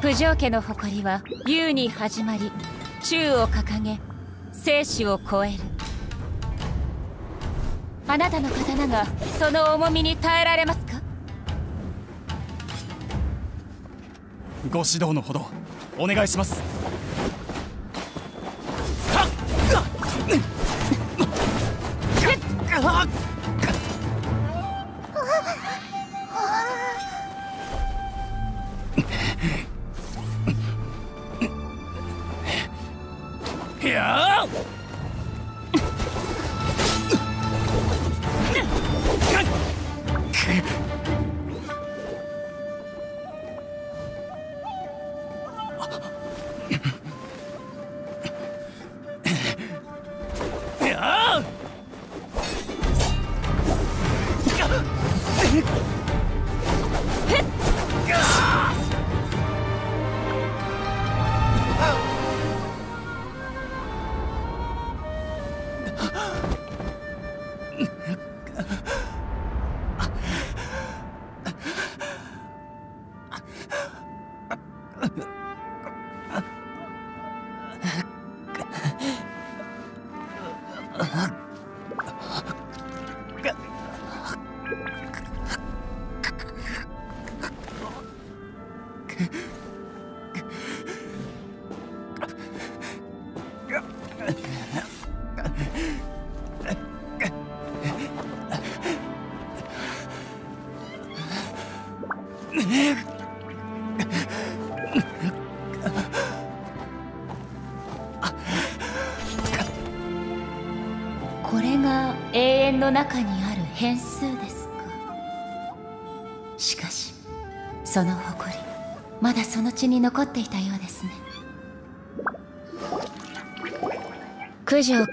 九条家の誇りは優に始まり宙を掲げ生死を超える。あなたの刀がその重みに耐えられますか？ご指導のほどお願いしますや。あ これが永遠の中にある変数ですか？しかしその誇りまだその血に残っていたようですね。九条